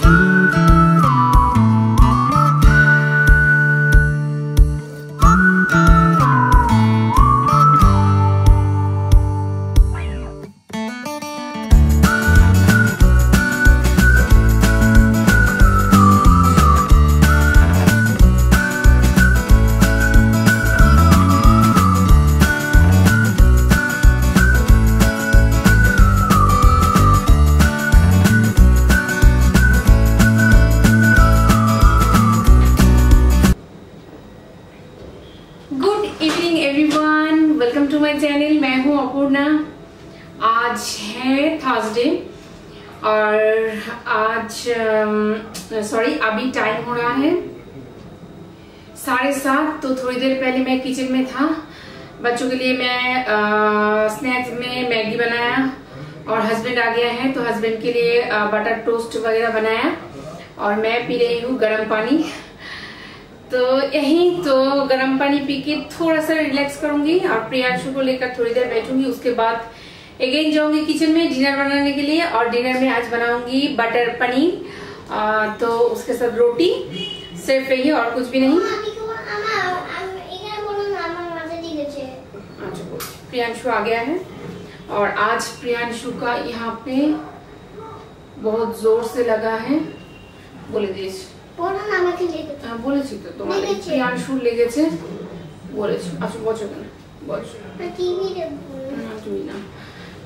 Música Apurna आज है Thursday और आज सॉरी अभी टाइम हो रहा है। साढ़े सात तो थोड़ी देर पहले मैं किचन में था। बच्चों के लिए मैं स्नैक्स में मैगी बनाया और हस्बैंड आ गया है तो हस्बैंड के लिए बटर टोस्ट वगैरह बनाया और मैं पी रही हूँ गर्म पानी। तो यही तो गर्म पानी पी के थोड़ा सा रिलैक्स करूँगी और प्रियांशु को लेकर थोड़ी देर बैठूँगी। उसके बाद अगेन जाऊँगी किचन में डिनर बनाने के लिए और डिनर में आज बनाऊँगी बटर पनीर तो उसके साथ रोटी सिर्फ़ यही और कुछ भी नहीं। अच्छा प्रियांशु आ गया है और आज प्रियांशु का यहाँ पे बहुत ज़ोर से लगा है। बोले দিয়েছি বলেছি তো তোমার প্রিয়াংশু লেগেছে বলেছি আচ্ছা বলছো কেন বলছো তুমি না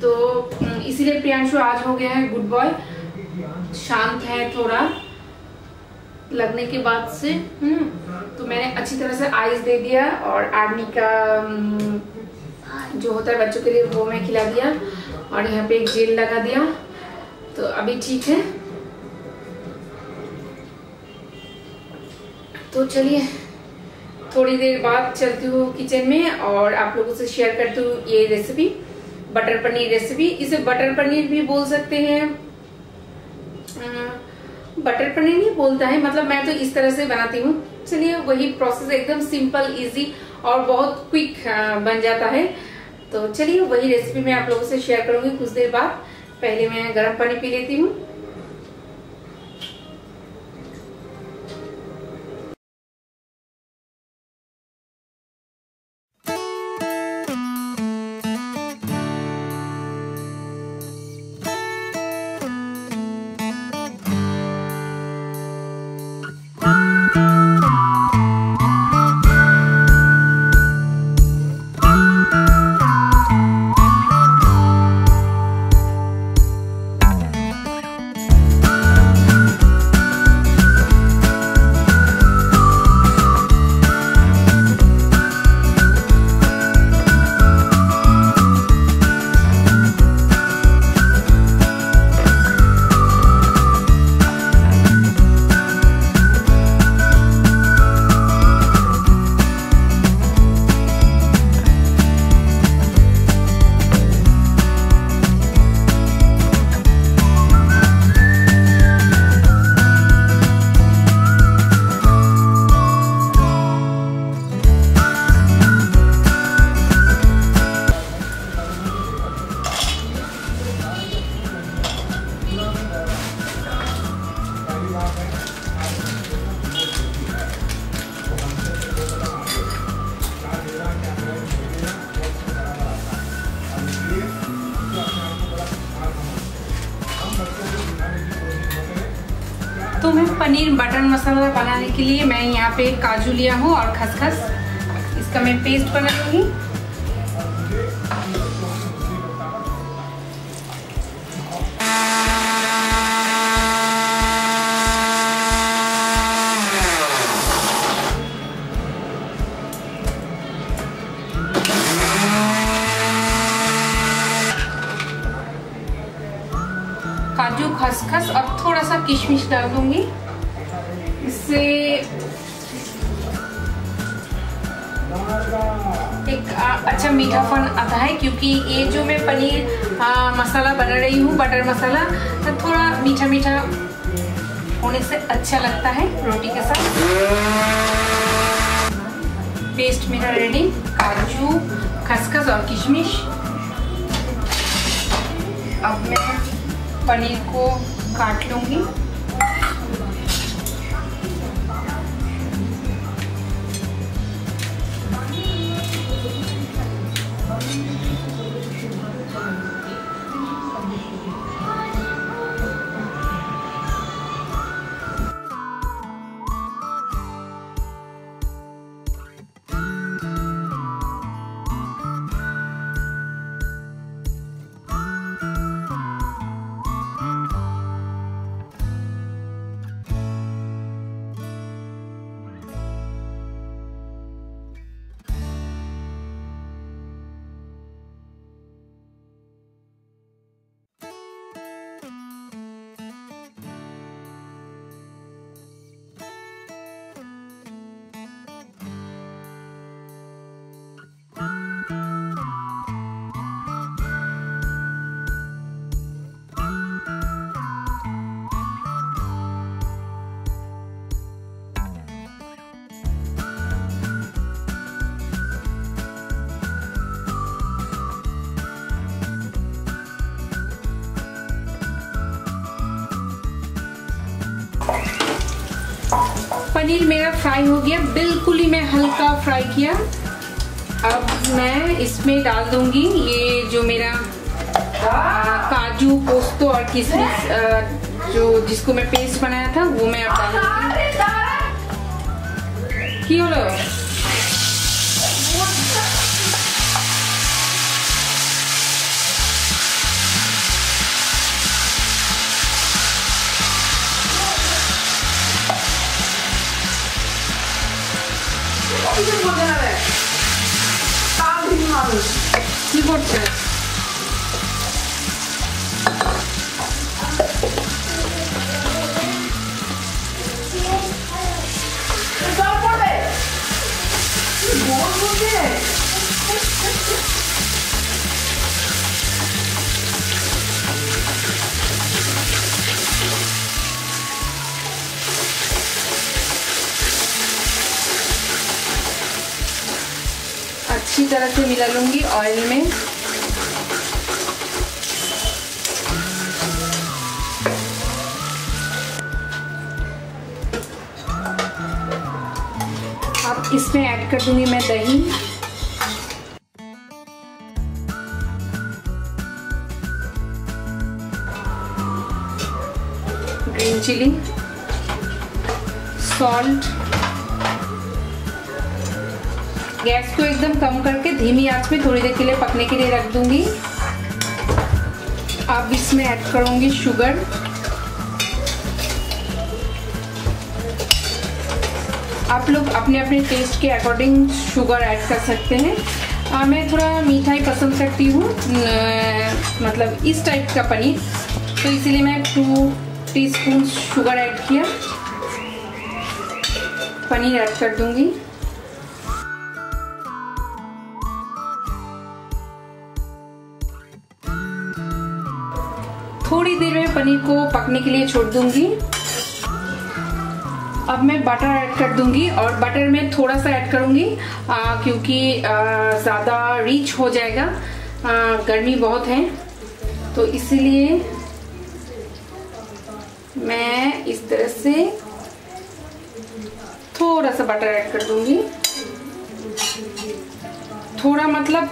तो इसीलिए प्रियांशु आज हो गया है गुड बॉय शांत है थोड़ा लगने के बाद से हम्म तो मैंने अच्छी तरह से आइस दे दिया और आर्मी का जो होता है बच्चों के लिए वो मैं खिला दिया और यहाँ पे एक जेल लगा दिया तो अभी ठीक है तो चलिए, थोड़ी देर बाद चलती हूँ किचन में और आप लोगों से शेयर करती हूँ ये रेसिपी बटर पनीर रेसिपी इसे बटर पनीर भी बोल सकते हैं। बटर पनीर नहीं बोलता है मतलब मैं तो इस तरह से बनाती हूँ। चलिए, वही प्रोसेस एकदम सिंपल इजी और बहुत क्विक बन जाता है। तो चलिए, वही रेसिपी मैं आप लोगों से शेयर करूँगी कुछ देर बाद। पहले मैं गर्म पानी पी लेती हूँ। तो मैं पनीर बटर मसाला बनाने के लिए मैं यहाँ पे काजू लिया हूँ और खसखस। इसका मैं पेस्ट बना लूँगी। काजू खसखस और थोड़ा सा किशमिश डाल दूँगी। इससे एक अच्छा मीठापन आता है क्योंकि ये जो मैं पनीर आ, मसाला बना रही हूँ बटर मसाला तो थोड़ा मीठा मीठा होने से अच्छा लगता है रोटी के साथ। पेस्ट मेरा रेडी काजू खसखस और किशमिश। अब मैं पनीर को काट लूँगी। पनीर मेरा फ्राई हो गया। बिल्कुल ही मैं हल्का फ्राई किया। अब मैं इसमें डाल दूँगी ये जो मेरा काजू पोस्तो और किशमिश जो जिसको मैं पेस्ट बनाया था वो मैं अब डालूँगी। की কিছু বোঝে না রে মানুষ। কি করছে? से मिला लूँगी ऑयल में। अब इसमें ऐड कर दूँगी मैं दही। ग्रीन चिली सॉल्ट गैस को एकदम कम करके धीमी आँच में थोड़ी देर के लिए पकने के लिए रख दूँगी। अब इसमें ऐड करूँगी शुगर आप लोग अपने अपने टेस्ट के अकॉर्डिंग शुगर ऐड कर सकते हैं। आ, मैं थोड़ा मीठा ही पसंद करती हूँ मतलब इस टाइप का पनीर। तो इसीलिए मैं टू टीस्पून शुगर ऐड किया। पनीर ऐड कर दूँगी। थोड़ी देर में पनीर को पकने के लिए छोड़ दूँगी। अब मैं बटर ऐड कर दूँगी और बटर में थोड़ा सा ऐड करूँगी आ, क्योंकि ज़्यादा रिच हो जाएगा। आ, गर्मी बहुत है तो इसीलिए मैं इस तरह से थोड़ा सा बटर ऐड कर दूँगी। थोड़ा मतलब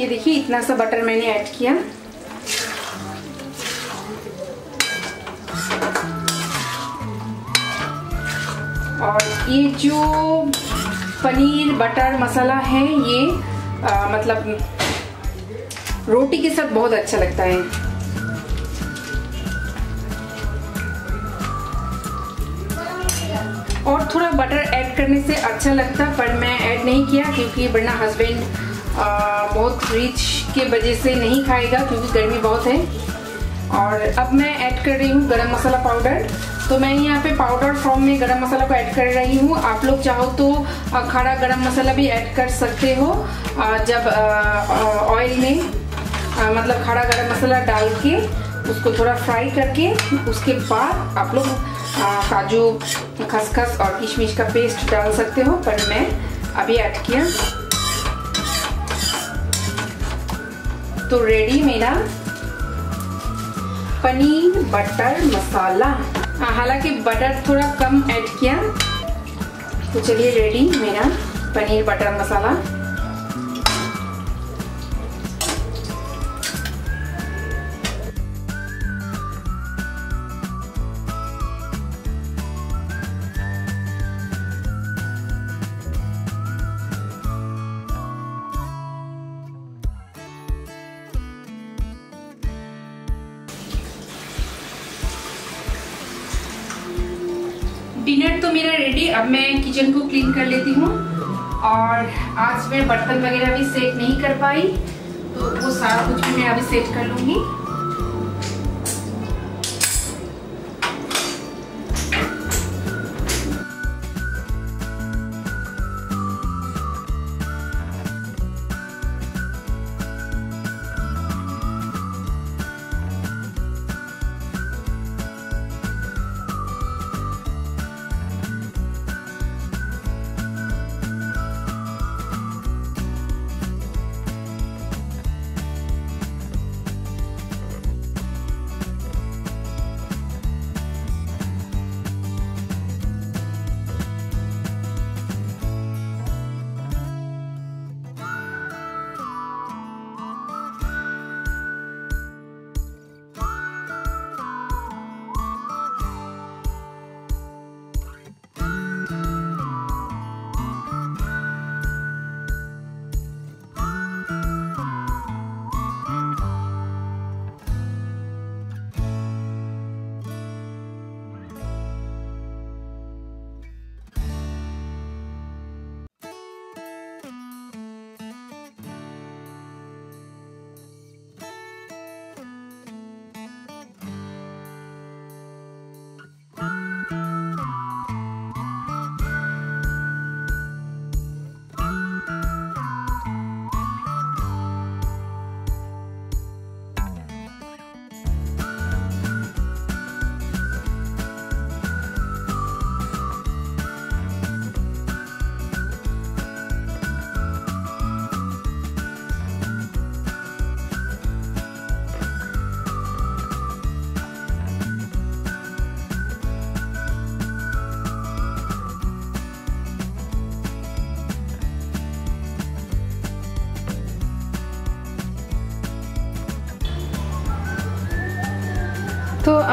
ये देखिए इतना सा बटर मैंने ऐड किया। ये जो पनीर बटर मसाला है ये आ, मतलब रोटी के साथ बहुत अच्छा लगता है। और थोड़ा बटर ऐड करने से अच्छा लगता पर मैं ऐड नहीं किया क्योंकि वरना हस्बैंड बहुत रिच के वजह से नहीं खाएगा क्योंकि गर्मी बहुत है। और अब मैं ऐड कर रही हूँ गरम मसाला पाउडर तो मैं यहाँ पे पाउडर फॉर्म में गरम मसाला को ऐड कर रही हूँ। आप लोग चाहो तो खड़ा गरम मसाला भी ऐड कर सकते हो। जब ऑयल में मतलब खड़ा गरम मसाला डाल के उसको थोड़ा फ्राई करके, उसके बाद आप लोग काजू, खसखस और किशमिश का पेस्ट डाल सकते हो। पर मैं अभी ऐड किया। तो रेडी मेरा पनीर बटर मसाला। हालाँकि बटर थोड़ा कम ऐड किया। तो चलिए रेडी मेरा पनीर बटर मसाला। डिनर तो मेरा रेडी अब मैं किचन को क्लीन कर लेती हूँ। और आज मैं बर्तन वगैरह भी सेट नहीं कर पाई तो वो सारा कुछ भी मैं अभी सेट कर लूँगी।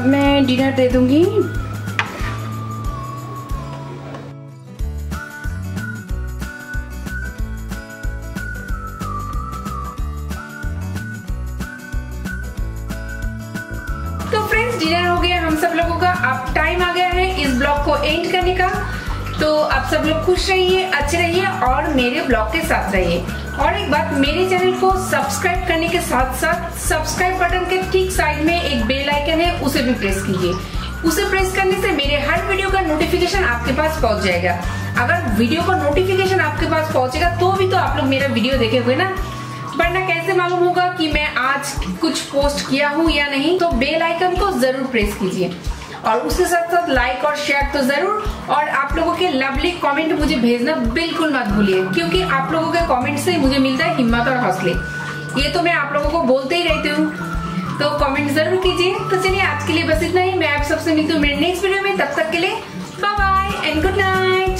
अब मैं डिनर दे दूँगी। तो फ्रेंड्स डिनर हो गया। हम सब लोगों का अब टाइम आ गया है इस ब्लॉग को एंड करने का। तो आप सब लोग खुश रहिए, अच्छे रहिए और मेरे ब्लॉग के साथ रहिए। और एक बात, मेरे चैनल को सब्सक्राइब करने के साथ साथ सब्सक्राइब बटन के ठीक साइड में एक बेल आइकन है, उसे भी प्रेस कीजिए। उसे प्रेस करने से मेरे हर वीडियो का नोटिफिकेशन आपके पास पहुँच जाएगा। अगर वीडियो का नोटिफिकेशन आपके पास पहुंचेगा तो भी तो आप लोग मेरा वीडियो देखे हुए ना? वरना कैसे मालूम होगा कि मैं आज कुछ पोस्ट किया हूँ या नहीं? तो बेल आइकन को ज़रूर प्रेस कीजिए। और उसके साथ साथ लाइक और शेयर तो ज़रूर। और आप लोगों के लवली कमेंट मुझे भेजना बिल्कुल मत भूलिए, क्योंकि आप लोगों के कमेंट से मुझे मिलता है हिम्मत और हौसले। ये तो मैं आप लोगों को बोलते ही रहती हूँ। तो कमेंट ज़रूर कीजिए। तो चलिए, आज के लिए बस इतना ही। मैं आप सबसे मिलती हूँ मेरे नेक्स्ट वीडियो में। तब तक के लिए bye bye and good night